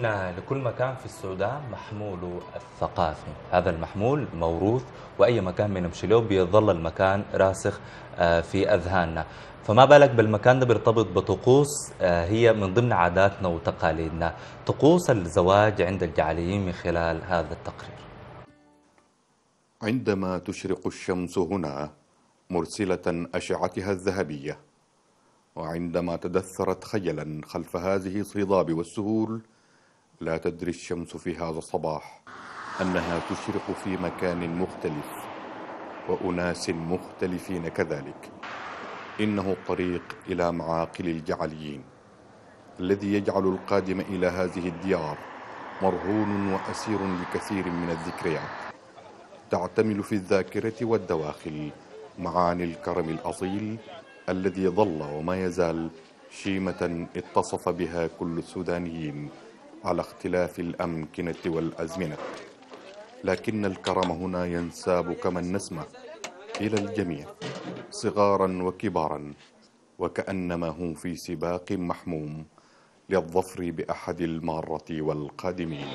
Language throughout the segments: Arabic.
الآن لكل مكان في السودان محموله الثقافي. هذا المحمول موروث وأي مكان بنمشي له بيظل المكان راسخ آه، في أذهاننا. فما بالك بالمكان ده بيرتبط بطقوس آه، هي من ضمن عاداتنا وتقاليدنا. طقوس الزواج عند الجعليين من خلال هذا التقرير. عندما تشرق الشمس هنا مرسلة أشعتها الذهبية. وعندما تدثرت خجلا خلف هذه الصداب والسهول لا تدري الشمس في هذا الصباح أنها تشرق في مكان مختلف وأناس مختلفين كذلك. إنه الطريق إلى معاقل الجعليين الذي يجعل القادم إلى هذه الديار مرهون وأسير لكثير من الذكريات. تعتمل في الذاكرة والدواخل معاني الكرم الأصيل الذي ظل وما يزال شيمة اتصف بها كل السودانيين. على اختلاف الأمكنة والأزمنة. لكن الكرم هنا ينساب كما النسمة إلى الجميع صغارا وكبارا وكأنما هم في سباق محموم للظفر بأحد المارة والقادمين.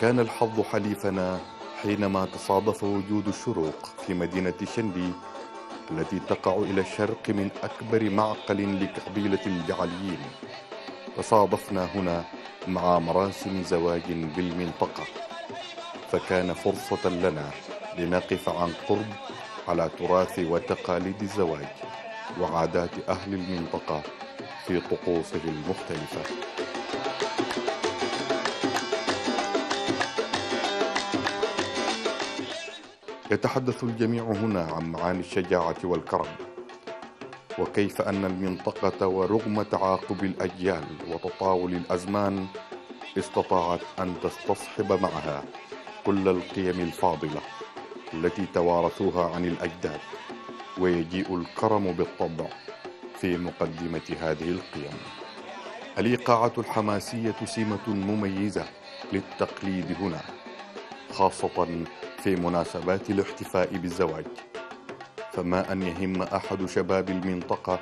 كان الحظ حليفنا حينما تصادف وجود الشروق في مدينة شندي التي تقع إلى الشرق من أكبر معقل لقبيلة الجعليين. تصادفنا هنا مع مراسم زواج بالمنطقة. فكان فرصة لنا لنقف عن قرب على تراث وتقاليد الزواج وعادات أهل المنطقة في طقوسه المختلفة. يتحدث الجميع هنا عن معاني الشجاعة والكرم وكيف أن المنطقة ورغم تعاقب الأجيال وتطاول الأزمان استطاعت أن تستصحب معها كل القيم الفاضلة التي توارثوها عن الأجداد ويجيء الكرم بالطبع في مقدمة هذه القيم. الإيقاعة الحماسية سمة مميزة للتقليد هنا خاصة في مناسبات الاحتفاء بالزواج. فما أن يهم أحد شباب المنطقة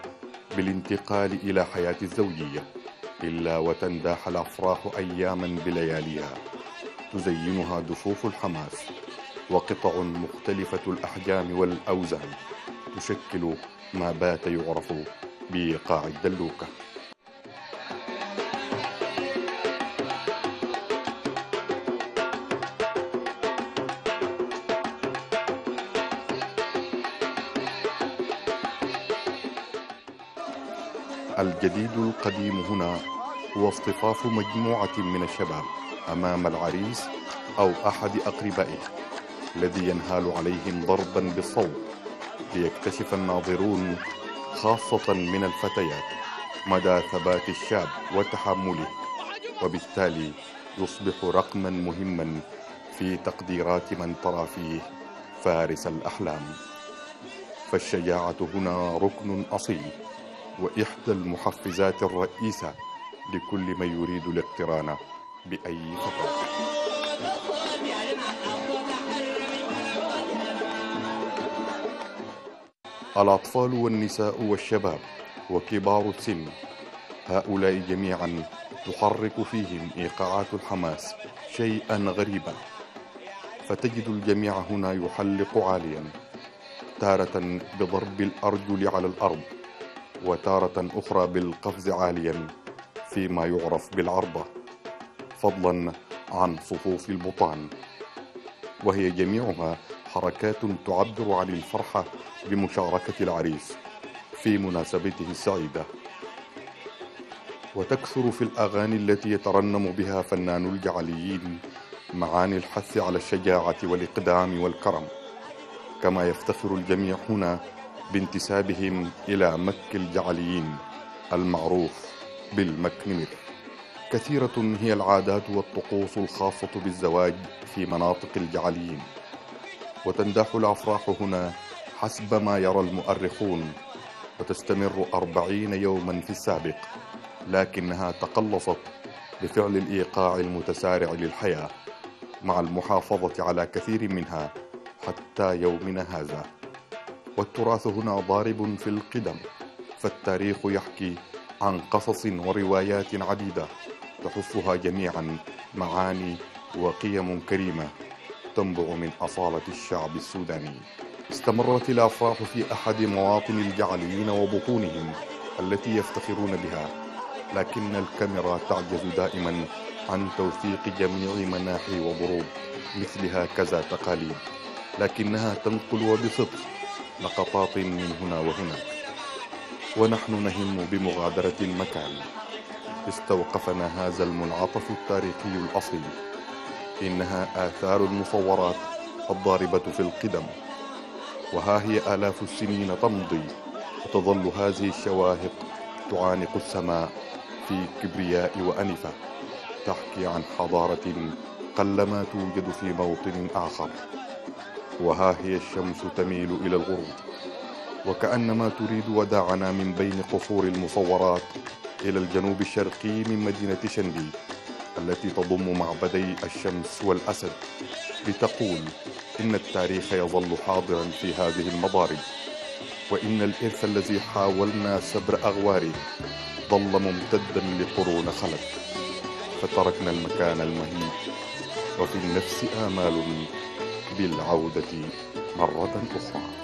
بالانتقال إلى حياة الزوجية إلا وتنداح الأفراح أياما بلياليها. تزينها دفوف الحماس وقطع مختلفة الأحجام والأوزان. تشكل ما بات يعرف بإيقاع الدلوكة. الجديد القديم هنا هو اصطفاف مجموعة من الشباب أمام العريس أو أحد أقربائه الذي ينهال عليهم ضربا بالصوت ليكتشف الناظرون خاصة من الفتيات مدى ثبات الشاب وتحمله وبالتالي يصبح رقما مهما في تقديرات من ترى فيه فارس الأحلام. فالشجاعة هنا ركن أصيل وإحدى المحفزات الرئيسة لكل من يريد الاقتران بأي فتاة الأطفال والنساء والشباب وكبار السن هؤلاء جميعا تحرك فيهم إيقاعات الحماس شيئا غريبا. فتجد الجميع هنا يحلق عاليا تارة بضرب الأرجل على الأرض. وتارة أخرى بالقفز عاليا فيما يعرف بالعرضة فضلا عن صفوف البطان. وهي جميعها حركات تعبر عن الفرحة بمشاركة العريس في مناسبته السعيدة. وتكثر في الأغاني التي يترنم بها فنان الجعليين معاني الحث على الشجاعة والإقدام والكرم. كما يفتخر الجميع هنا بانتسابهم إلى مك الجعليين المعروف بالمكنمر. كثيرة هي العادات والطقوس الخاصة بالزواج في مناطق الجعليين. وتنداح الأفراح هنا حسب ما يرى المؤرخون وتستمر أربعين يوما في السابق لكنها تقلصت بفعل الإيقاع المتسارع للحياة مع المحافظة على كثير منها حتى يومنا هذا. والتراث هنا ضارب في القدم فالتاريخ يحكي عن قصص وروايات عديدة تحفها جميعا معاني وقيم كريمة تنبع من أصالة الشعب السوداني. استمرت الأفراح في أحد مواطن الجعليين وبطونهم التي يفتخرون بها لكن الكاميرا تعجز دائما عن توثيق جميع مناحي وضروب مثل هكذا تقاليد لكنها تنقل وبصدق لقطات من هنا وهناك. ونحن نهم بمغادرة المكان. استوقفنا هذا المنعطف التاريخي الأصيل. إنها آثار المصورات الضاربة في القدم. وها هي آلاف السنين تمضي وتظل هذه الشواهق تعانق السماء في كبرياء وأنفة تحكي عن حضارة قلما توجد في موطن آخر. وها هي الشمس تميل إلى الغروب. وكأنما تريد وداعنا من بين قصور المصورات إلى الجنوب الشرقي من مدينة شندي التي تضم معبدي الشمس والأسد. لتقول إن التاريخ يظل حاضرا في هذه المضارب وإن الإرث الذي حاولنا سبر أغواره ظل ممتدا لقرون خلت فتركنا المكان المهيب وفي النفس آمال بالعودة مرة أخرى.